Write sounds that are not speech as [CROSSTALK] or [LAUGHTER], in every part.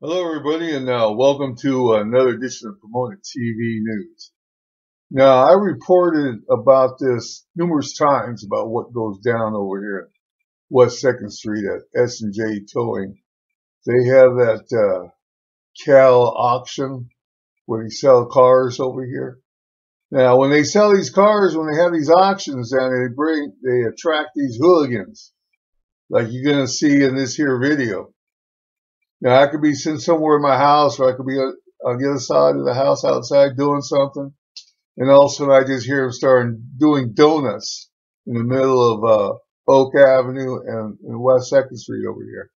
Hello, everybody, and uh, welcome to another edition of Pomona TV News. Now, I reported about this numerous times about what goes down over here West Second Street at S&J Towing. They have that uh, Cal auction where they sell cars over here. Now, when they sell these cars, when they have these auctions there, they bring, they attract these hooligans, like you're gonna see in this here video. Now, I could be sitting somewhere in my house, or I could be on the other side of the house outside doing something, and all of a sudden I just hear them starting doing donuts in the middle of uh, Oak Avenue and, and West Second Street over here.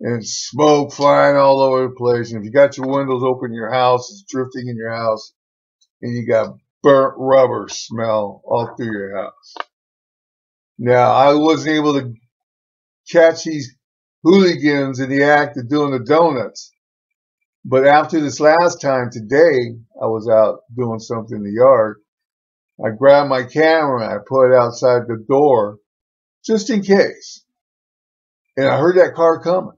And smoke flying all over the place. And if you got your windows open in your house, it's drifting in your house, and you got burnt rubber smell all through your house. Now, I wasn't able to catch these hooligans in the act of doing the donuts. But after this last time today, I was out doing something in the yard. I grabbed my camera and I put it outside the door just in case. And I heard that car coming.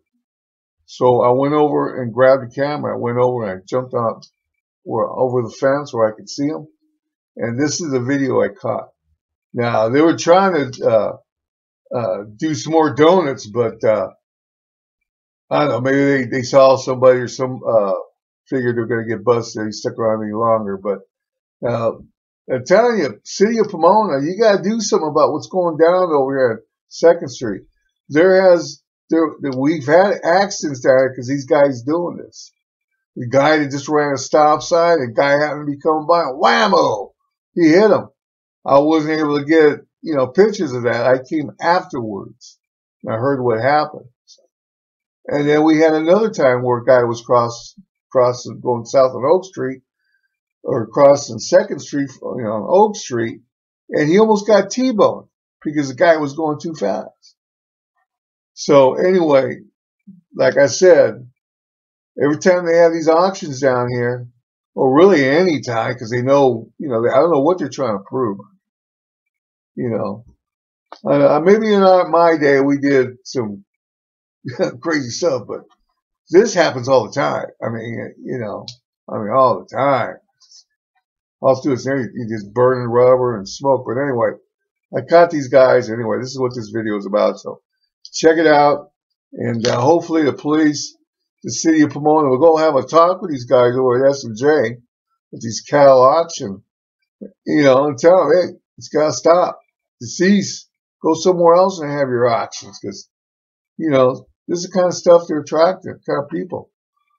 So I went over and grabbed the camera. I went over and I jumped up over the fence where I could see them. And this is the video I caught. Now they were trying to uh, uh, do some more donuts, but uh, I don't know, maybe they, they saw somebody or some, uh, figured they're going to get busted. He stuck around any longer. But, uh, I'm telling you, city of Pomona, you got to do something about what's going down over here at Second Street. There has, there, we've had accidents down here because these guys doing this. The guy that just ran a stop sign, the guy happened to be coming by, whammo, he hit him. I wasn't able to get, you know, pictures of that. I came afterwards. I heard what happened. And then we had another time where a guy was cross crossing going south on Oak Street or crossing Second Street, you know, on Oak Street, and he almost got T-boned because the guy was going too fast. So anyway, like I said, every time they have these auctions down here, or really any time, because they know, you know, I don't know what they're trying to prove. You know, uh, maybe in our, my day we did some [LAUGHS] crazy stuff, but this happens all the time. I mean, you know, I mean, all the time. All students there, you just burning rubber and smoke. But anyway, I caught these guys. Anyway, this is what this video is about. So check it out. And uh, hopefully the police, the city of Pomona will go have a talk with these guys over at S&J with these Cal auction, you know, and tell them, hey, it's got to stop. Decease. Go somewhere else and have your auctions because, you know, this is the kind of stuff they're attracting, kind of people.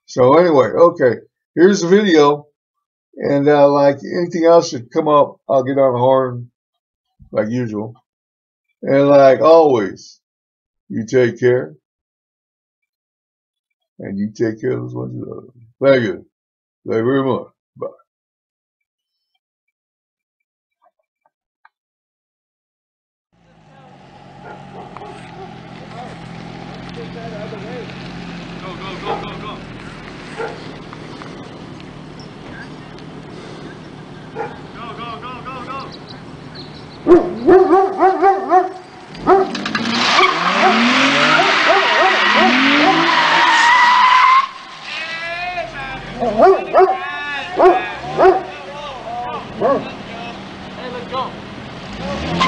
So anyway, okay, here's the video. And uh, like anything else should come up, I'll get on the horn like usual. And like always, you take care. And you take care of those ones you love. Thank you. Thank you very much. Go, go, go, go, go. Go, go, go, go, go. Hey, let's go.